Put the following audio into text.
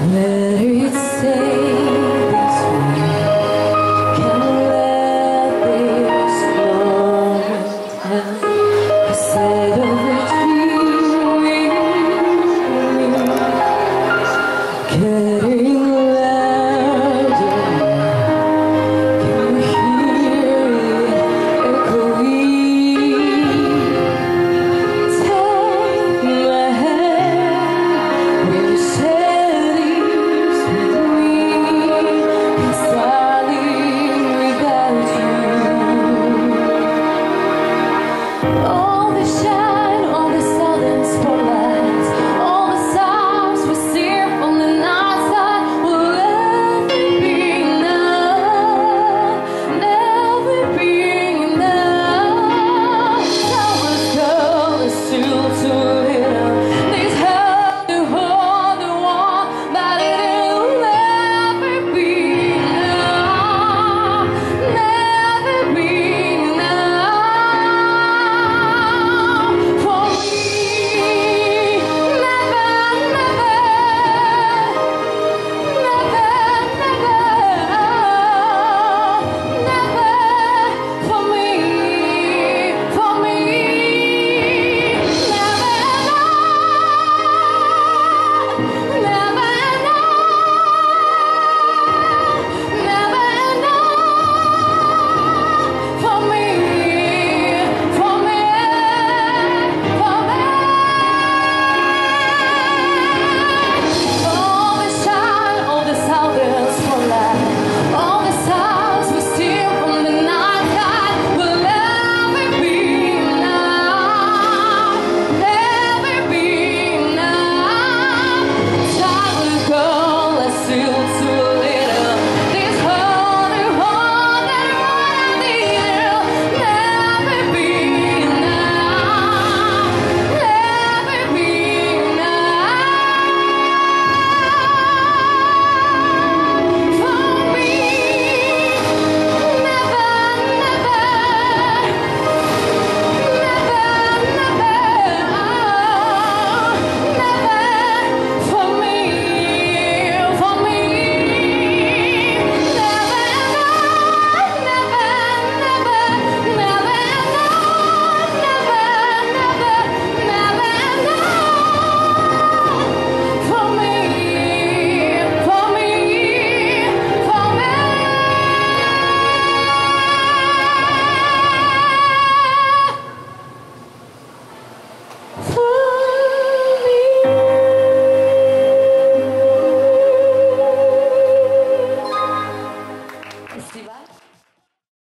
Better it say